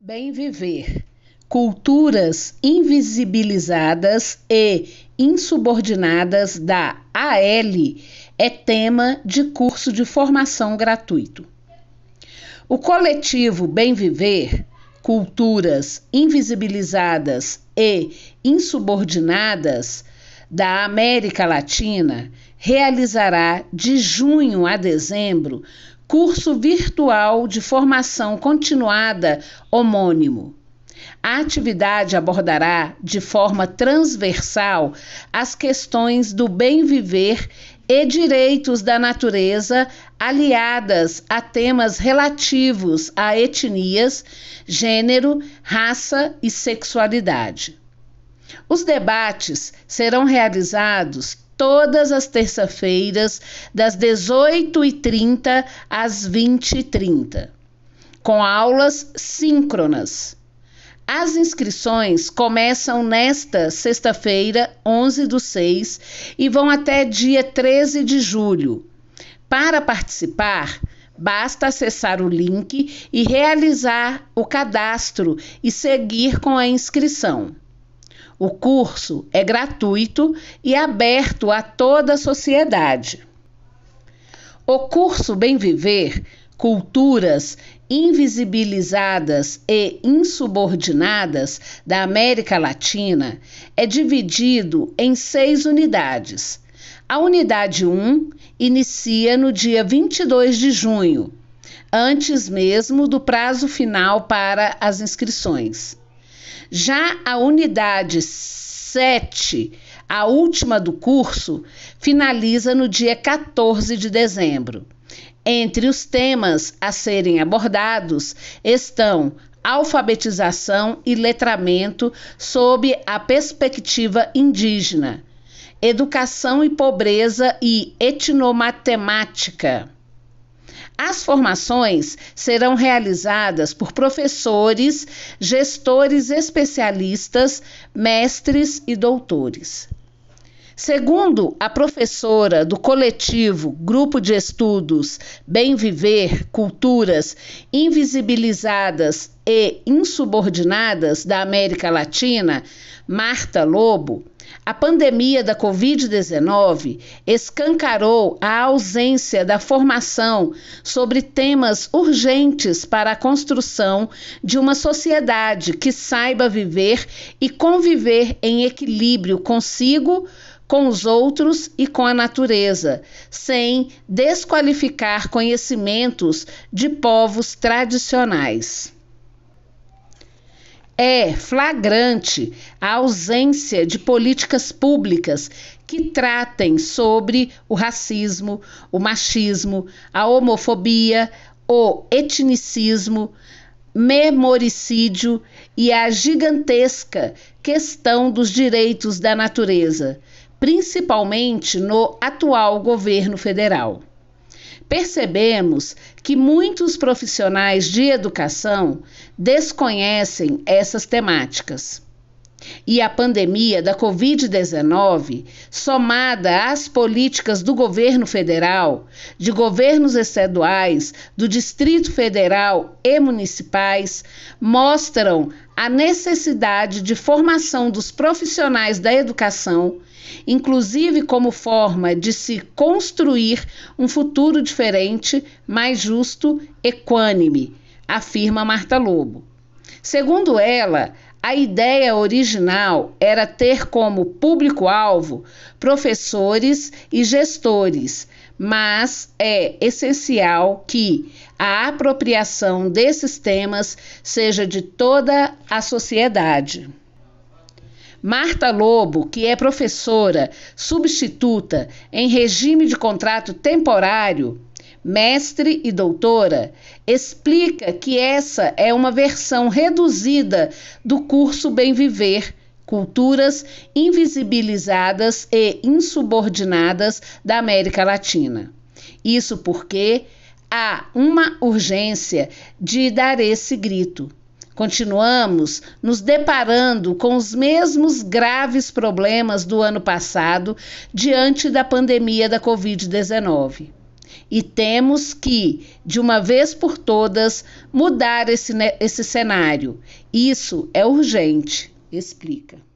Bem viver. Culturas invisibilizadas e insubordinadas da AL é tema de curso de formação gratuito. O coletivo Bem Viver, Culturas Invisibilizadas e Insubordinadas da América Latina realizará de junho a dezembro curso virtual de formação continuada homônimo. A atividade abordará de forma transversal as questões do bem viver e direitos da natureza, aliadas a temas relativos a etnias, gênero, raça e sexualidade. Os debates serão realizados todas as terça-feiras, das 18h30 às 20h30, com aulas síncronas. As inscrições começam nesta sexta-feira, 11 do 6, e vão até dia 13 de julho. Para participar, Basta acessar o link e realizar o cadastro e seguir com a inscrição. O curso é gratuito e aberto a toda a sociedade. O curso Bem Viver Culturas Invisibilizadas e Insubordinadas da América Latina é dividido em seis unidades. A unidade 1 inicia no dia 22 de junho, antes mesmo do prazo final para as inscrições. Já a unidade 7, a última do curso, finaliza no dia 14 de dezembro. Entre os temas a serem abordados estão alfabetização e letramento sob a perspectiva indígena, educação e pobreza e etnomatemática as formações serão realizadas por professores, gestores especialistas, mestres e doutores. Segundo a professora do coletivo Grupo de Estudos Bem Viver Culturas Invisibilizadas e Insubordinadas da América Latina, Marta Lobo, a pandemia da Covid-19 escancarou a ausência da formação sobre temas urgentes para a construção de uma sociedade que saiba viver e conviver em equilíbrio consigo, com os outros e com a natureza, sem desqualificar conhecimentos de povos tradicionais. É flagrante a ausência de políticas públicas que tratem sobre o racismo, o machismo, a homofobia, o etnicismo, memoricídio e a gigantesca questão dos direitos da natureza, principalmente no atual governo federal percebemos que muitos profissionais de educação desconhecem essas temáticas. E a pandemia da Covid-19, somada às políticas do governo federal, de governos estaduais, do Distrito Federal e municipais, mostram a necessidade de formação dos profissionais da educação, inclusive como forma de se construir um futuro diferente, mais justo, equânime, afirma Marta Lobo. Segundo ela, a ideia original era ter como público-alvo professores e gestores, mas é essencial que a apropriação desses temas seja de toda a sociedade. Marta Lobo, que é professora substituta em regime de contrato temporário, mestre e doutora, explica que essa é uma versão reduzida do curso Bem Viver Culturas Invisibilizadas e Insubordinadas da América Latina. Isso porque há uma urgência de dar esse grito. Continuamos nos deparando com os mesmos graves problemas do ano passado diante da pandemia da Covid-19. E temos que, de uma vez por todas, mudar esse, esse cenário. Isso é urgente, explica.